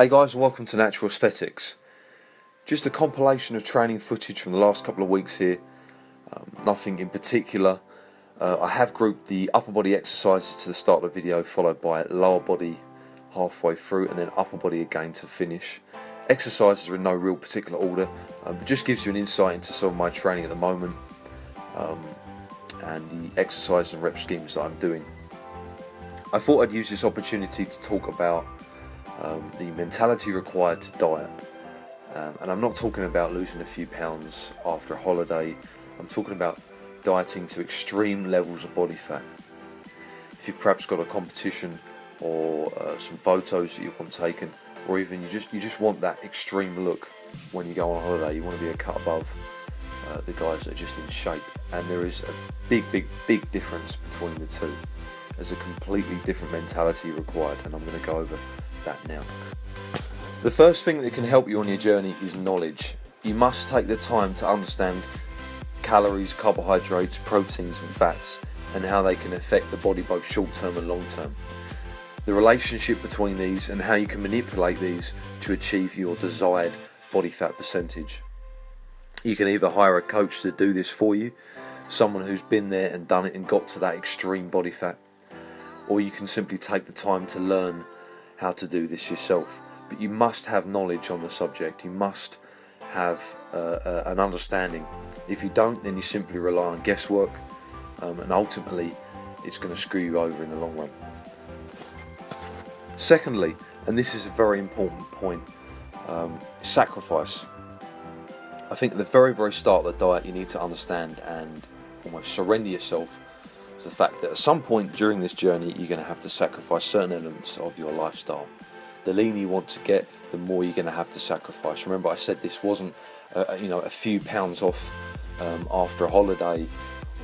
Hey guys, welcome to Natural Aesthetics. Just a compilation of training footage from the last couple of weeks here. Um, nothing in particular. Uh, I have grouped the upper body exercises to the start of the video, followed by lower body halfway through, and then upper body again to finish. Exercises are in no real particular order, um, but just gives you an insight into some of my training at the moment um, and the exercise and rep schemes that I'm doing. I thought I'd use this opportunity to talk about um, the mentality required to diet. Um, and I'm not talking about losing a few pounds after a holiday, I'm talking about dieting to extreme levels of body fat. If you've perhaps got a competition or uh, some photos that you want taken, or even you just you just want that extreme look when you go on holiday, you want to be a cut above uh, the guys that are just in shape. And there is a big, big, big difference between the two. There's a completely different mentality required, and I'm going to go over that now. The first thing that can help you on your journey is knowledge. You must take the time to understand calories, carbohydrates, proteins, and fats, and how they can affect the body both short term and long term. The relationship between these and how you can manipulate these to achieve your desired body fat percentage. You can either hire a coach to do this for you, someone who's been there and done it and got to that extreme body fat, or you can simply take the time to learn how to do this yourself. But you must have knowledge on the subject. You must have uh, uh, an understanding. If you don't, then you simply rely on guesswork, um, and ultimately, it's going to screw you over in the long run. Secondly, and this is a very important point, um, sacrifice. I think at the very, very start of the diet, you need to understand and almost surrender yourself to the fact that at some point during this journey, you're going to have to sacrifice certain elements of your lifestyle. The leaner you want to get, the more you're going to have to sacrifice. Remember, I said this wasn't, uh, you know, a few pounds off um, after a holiday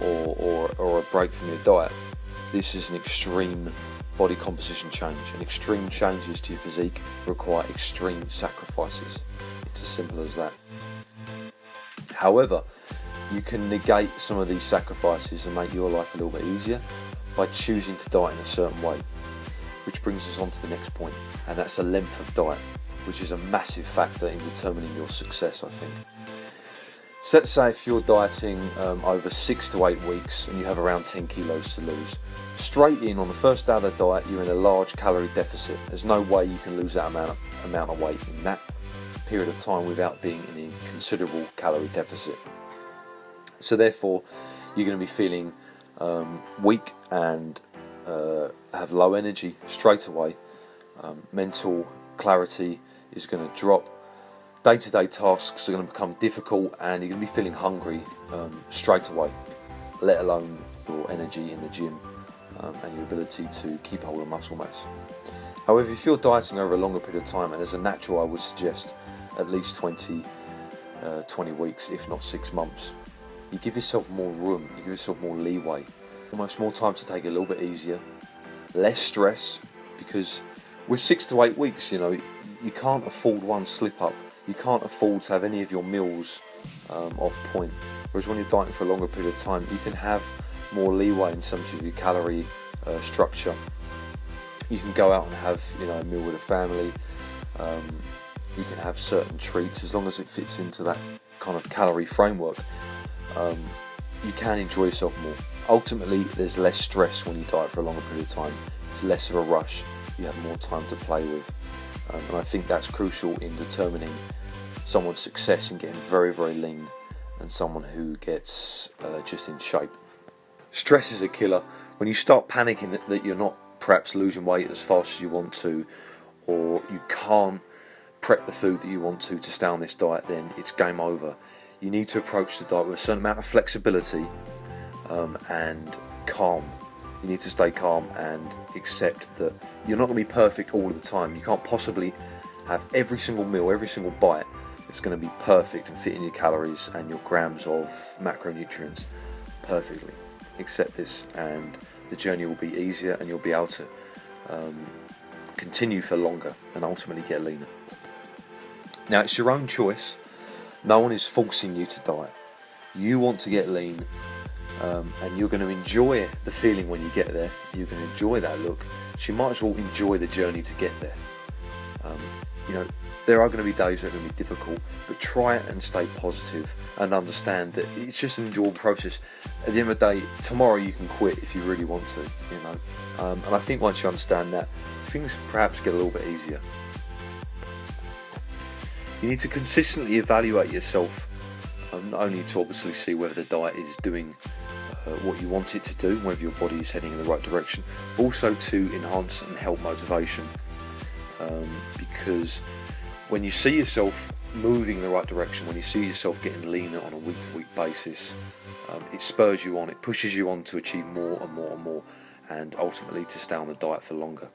or, or, or a break from your diet. This is an extreme body composition change, and extreme changes to your physique require extreme sacrifices. It's as simple as that. However, you can negate some of these sacrifices and make your life a little bit easier by choosing to diet in a certain way. Which brings us on to the next point, and that's the length of diet, which is a massive factor in determining your success, I think. Let's say if you're dieting um, over six to eight weeks and you have around 10 kilos to lose, straight in on the first day of the diet, you're in a large calorie deficit. There's no way you can lose that amount of, amount of weight in that period of time without being in a considerable calorie deficit. So therefore, you're going to be feeling um, weak and uh, have low energy straight away. Um, mental clarity is going to drop. Day-to-day tasks are going to become difficult, and you're going to be feeling hungry um, straight away. Let alone your energy in the gym um, and your ability to keep hold of muscle mass. However, if you're dieting over a longer period of time, and as a natural, I would suggest at least 20, uh, 20 weeks, if not six months, you give yourself more room, you give yourself more leeway, almost more time to take it a little bit easier, less stress, because with six to eight weeks, you know, you can't afford one slip up. You can't afford to have any of your meals um, off point. Whereas when you're dieting for a longer period of time, you can have more leeway in terms of your calorie uh, structure. You can go out and have, you know, a meal with a family. Um, you can have certain treats as long as it fits into that kind of calorie framework um, you can enjoy yourself more. Ultimately, there's less stress when you diet for a longer period of time. It's less of a rush. You have more time to play with, um, and I think that's crucial in determining someone's success in getting very, very lean and someone who gets uh, just in shape. Stress is a killer. When you start panicking that, that you're not perhaps losing weight as fast as you want to, or you can't prep the food that you want to to stay on this diet, then it's game over you need to approach the diet with a certain amount of flexibility um, and calm. You need to stay calm and accept that you're not going to be perfect all of the time. You can't possibly have every single meal, every single bite that's going to be perfect and fit in your calories and your grams of macronutrients perfectly. Accept this, and the journey will be easier, and you'll be able to um, continue for longer and ultimately get leaner. Now, it's your own choice no one is forcing you to diet. You want to get lean, um, and you're going to enjoy the feeling when you get there. You're going to enjoy that look. So you might as well enjoy the journey to get there. Um, you know, there are going to be days that are going to be difficult, but try and stay positive and understand that it's just an enjoyable process. At the end of the day, tomorrow you can quit if you really want to, you know. Um, and I think once you understand that, things perhaps get a little bit easier. You need to consistently evaluate yourself, um, not only to obviously see whether the diet is doing uh, what you want it to do, whether your body is heading in the right direction, also to enhance and help motivation. Um, because when you see yourself moving in the right direction, when you see yourself getting leaner on a week to week basis, um, it spurs you on, it pushes you on to achieve more and more and more, and ultimately to stay on the diet for longer.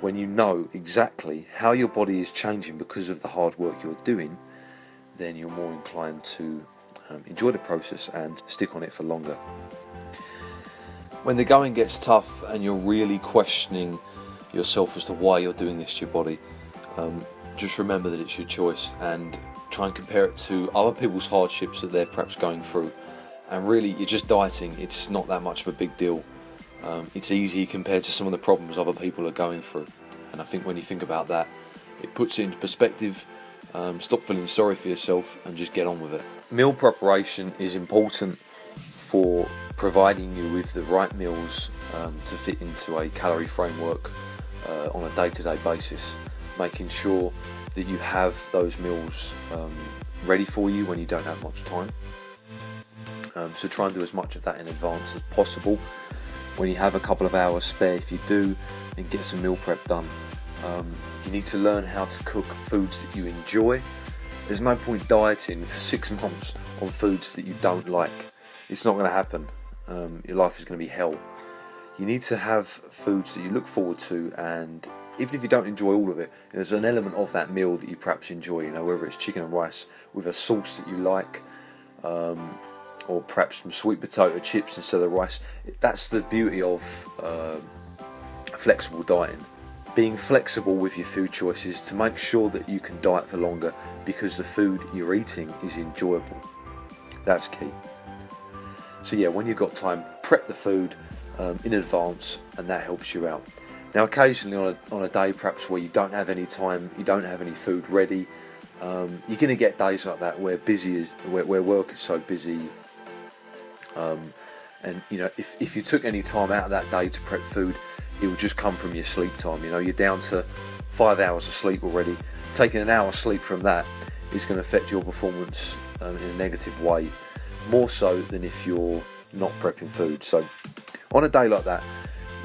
When you know exactly how your body is changing because of the hard work you're doing, then you're more inclined to um, enjoy the process and stick on it for longer. When the going gets tough and you're really questioning yourself as to why you're doing this to your body, um, just remember that it's your choice and try and compare it to other people's hardships that they're perhaps going through. And really, you're just dieting, it's not that much of a big deal. Um, it's easy compared to some of the problems other people are going through. And I think when you think about that, it puts it into perspective. Um, stop feeling sorry for yourself and just get on with it. Meal preparation is important for providing you with the right meals um, to fit into a calorie framework uh, on a day to day basis making sure that you have those meals um, ready for you when you don't have much time. Um, so try and do as much of that in advance as possible. When you have a couple of hours spare, if you do, then get some meal prep done. Um, you need to learn how to cook foods that you enjoy. There's no point dieting for six months on foods that you don't like. It's not going to happen. Um, your life is going to be hell. You need to have foods that you look forward to and even if you don't enjoy all of it, there's an element of that meal that you perhaps enjoy. You know, whether it's chicken and rice with a sauce that you like, um, or perhaps some sweet potato chips instead of rice. That's the beauty of uh, flexible dieting. Being flexible with your food choices to make sure that you can diet for longer because the food you're eating is enjoyable. That's key. So yeah, when you've got time, prep the food um, in advance, and that helps you out. Now, occasionally on a, on a day perhaps where you don't have any time, you don't have any food ready, um, you're going to get days like that where busy is where, where work is so busy. Um, and you know, if, if you took any time out of that day to prep food, it would just come from your sleep time. You know, you're down to five hours of sleep already. Taking an hour sleep from that is going to affect your performance um, in a negative way, more so than if you're not prepping food. So, on a day like that,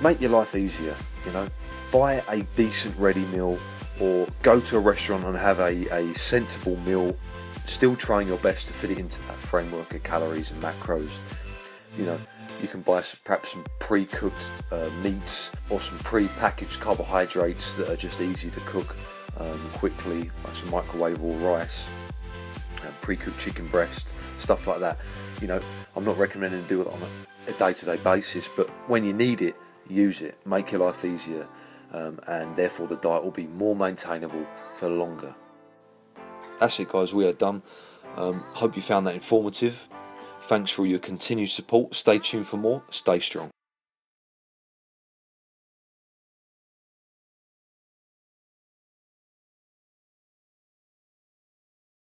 make your life easier. You know, buy a decent ready meal or go to a restaurant and have a, a sensible meal, still trying your best to fit it into that framework of calories and macros. You know, you can buy some, perhaps some pre-cooked uh, meats or some pre-packaged carbohydrates that are just easy to cook um, quickly, like some microwavable rice, uh, pre-cooked chicken breast, stuff like that. You know, I'm not recommending do it on a, a day-to-day basis, but when you need it, use it, make your life easier, um, and therefore the diet will be more maintainable for longer. That's it, guys. We are done. Um, hope you found that informative. Thanks for your continued support. Stay tuned for more. Stay strong.